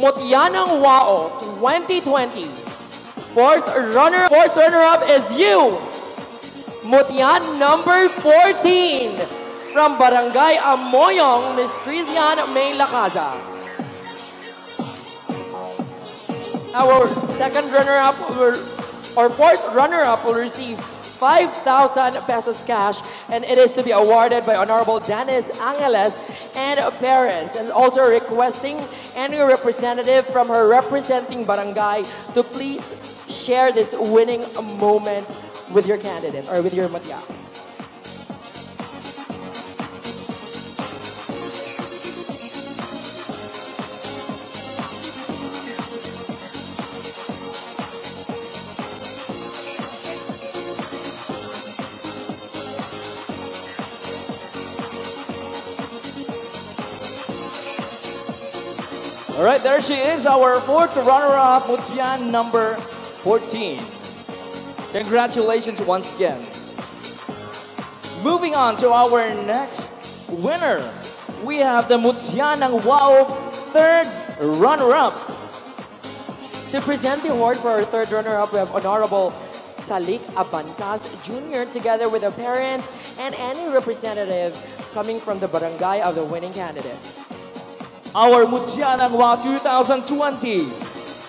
Mutya ng Wao 2020. Fourth runner, fourth runner-up is you, Mutyan number 14 from Barangay Amoyong, Miss Christian May Lacaza. Our second runner-up or fourth runner-up will receive 5,000 pesos cash and it is to be awarded by Honorable Dennis Angeles and parents and also requesting any representative from her representing barangay to please share this winning moment with your candidate or with your matya. All right, there she is, our fourth runner-up, Mutyan number 14. Congratulations once again. Moving on to our next winner. We have the Mutya ng Wao third runner-up. To present the award for our third runner-up, we have Honorable Salik Abancas Jr. together with the parents and any representative coming from the barangay of the winning candidates. Our Mutya ng Wao 2020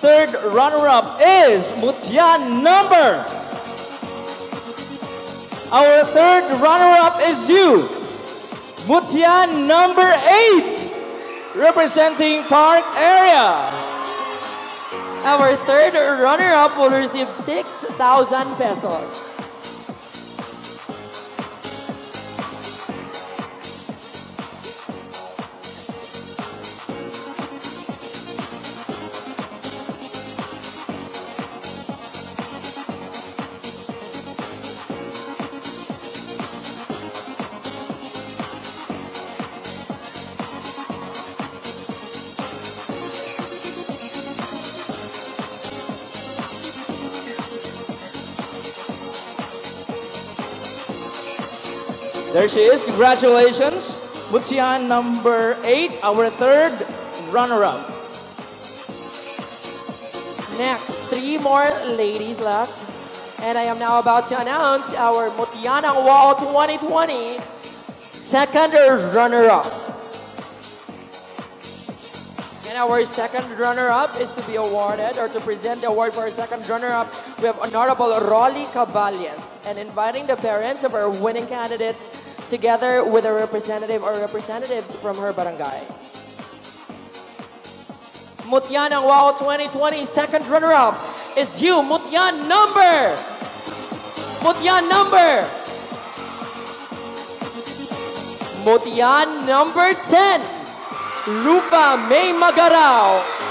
third runner-up is Mutian number. Our third runner-up is you, Mutian number eight, representing Park area. Our third runner-up will receive 6,000 pesos. There she is. Congratulations. Mutian number eight, our third runner-up. Next, three more ladies left. And I am now about to announce our Mutya ng Wao 2020 second runner-up. And our second runner-up is to be awarded or to present the award for our second runner-up. We have Honorable Rolly Caballes and inviting the parents of our winning candidate together with a representative or representatives from her barangay. Mutya ng Wao 2020 second runner-up is you, Mutyan number. Mutyan number. Mutyan number 10, Lupa May Magarao.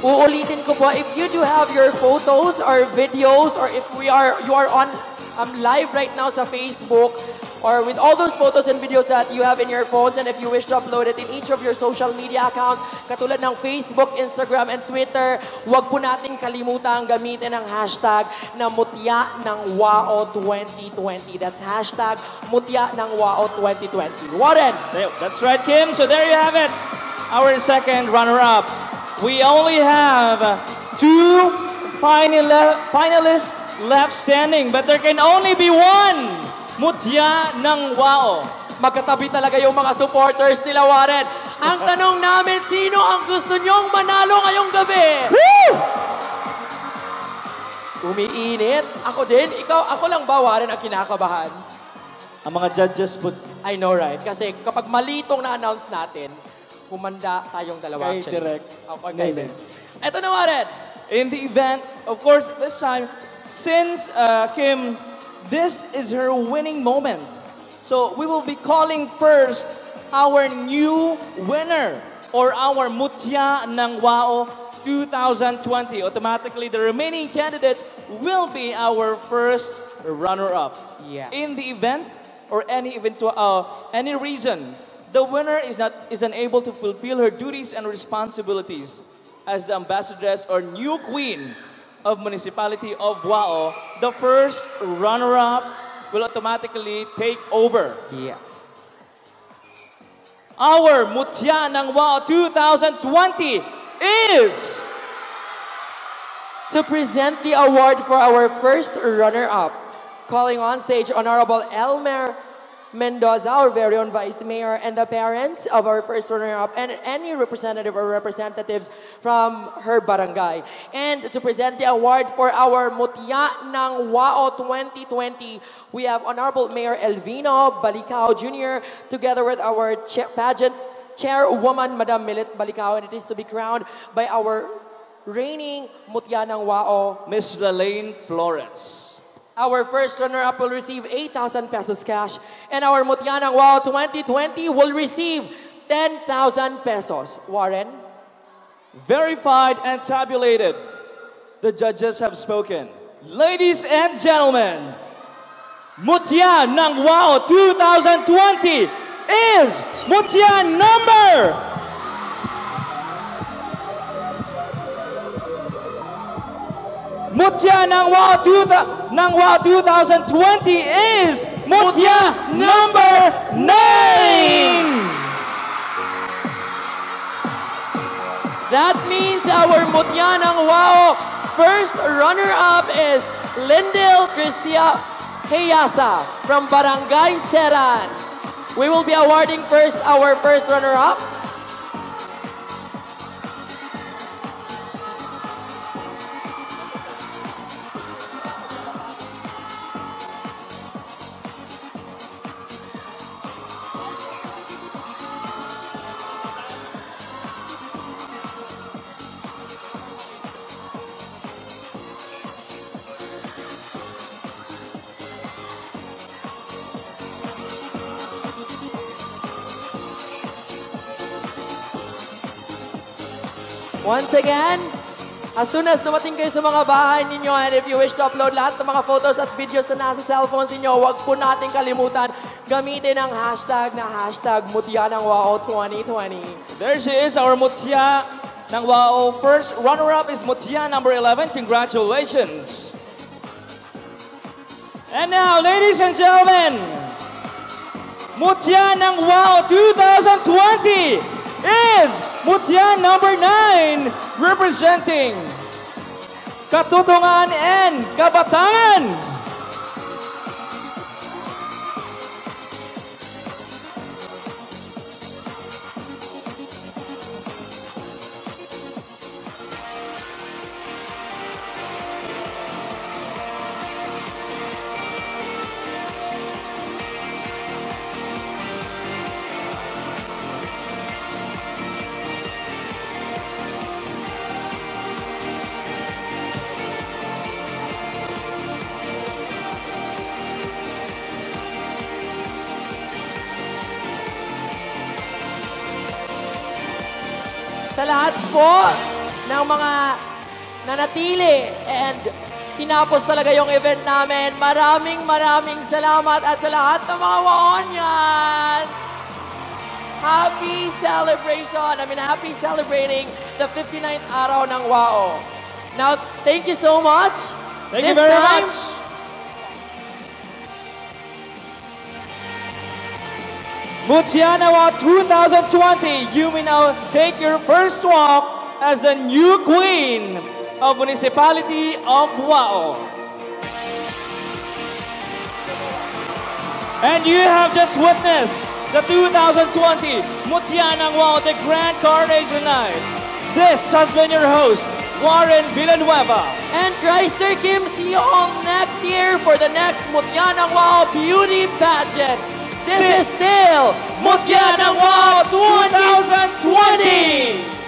Uulitin ko po, if you do have your photos or videos or if we are you are on um, live right now sa Facebook or with all those photos and videos that you have in your phones and if you wish to upload it in each of your social media accounts, katulad ng Facebook, Instagram, and Twitter, huwag po natin kalimutan gamitin ang hashtag na mutya ng WAO 2020. That's hashtag mutya ng WAO 2020. Warren! That's right, Kim. So there you have it. Our second runner-up. We only have two final finalists left standing, but there can only be one. Mutya ng Wao. Magkatabi talaga yung mga supporters nila, Warren. Ang tanong namin, sino ang gusto nyong manalo ngayong gabi? Woo! Umiinit. Ako din. Ikaw, ako lang ba, Warren, ang kinakabahan? Ang mga judges po, I know, right? Kasi kapag mali itong na-announce natin, humanda tayong dalawa. Kay actually. Direk. Okay, Kay Vince. Ito na, Warren. in the event, of course, this time, since uh, Kim this is her winning moment. So we will be calling first our new winner or our Mutya ng Wao 2020. Automatically, the remaining candidate will be our first runner-up. Yes. In the event or any eventual, uh, any reason, the winner is not is unable to fulfill her duties and responsibilities as the ambassadress or new queen of municipality of Wao. The first runner-up will automatically take over. Yes. Our Mutya ng Wao 2020 is To present the award for our first runner-up, calling on stage Honorable Elmer Mendoza, our very own Vice Mayor, and the parents of our first runner-up, and any representative or representatives from her barangay. And to present the award for our Mutya ng Wao 2020, we have Honorable Mayor Elvino Balicao Jr. together with our pageant chairwoman, Madam Milit Balicao, and it is to be crowned by our reigning Mutya ng Wao. Miss Lalaine Flores. Our first runner-up will receive 8,000 pesos cash, and our Mutya ng Wao 2020 will receive 10,000 pesos. Warren? Verified and tabulated. The judges have spoken. Ladies and gentlemen, Mutya ng Wao 2020 is Mutya number Mutya ng Wao, 2000 ng wow 2020 is Mutya number 9! That means our Mutya ng Wao first runner-up is Lindel Cristia Heyasa from Barangay Seran. We will be awarding first our first runner-up. Once again, as soon as dumating kayo sa mga bahay ninyo and if you wish to upload lahat ng mga photos at videos na nasa cellphones ninyo, huwag po natin kalimutan gamitin ang hashtag na hashtag Mutya ng Wao 2020. There she is, our Mutya ng Wow. First runner-up is Mutya number 11. Congratulations. And now, ladies and gentlemen, Mutya ng Wow 2020 is Mutya number 9 representing Katutungan and Kabatangan. Sa lahat po ng mga nanatili and tinapos talaga yung event namin, maraming maraming salamat at sa lahat ng mga waonyan. Happy celebration! I mean, happy celebrating the 59th araw ng WAO. Now, thank you so much. Thank you This very time, much. Mutiana Walk 2020, you may now take your first walk as the new queen of Municipality of Wao. And you have just witnessed the 2020 Mutya ng Wao, the Grand Coronation Night. This has been your host, Warren Villanueva. And Chrysler Kim, see you all next year for the next Mutya ng Wao Beauty Pageant. This is still Wow 2020! 2020!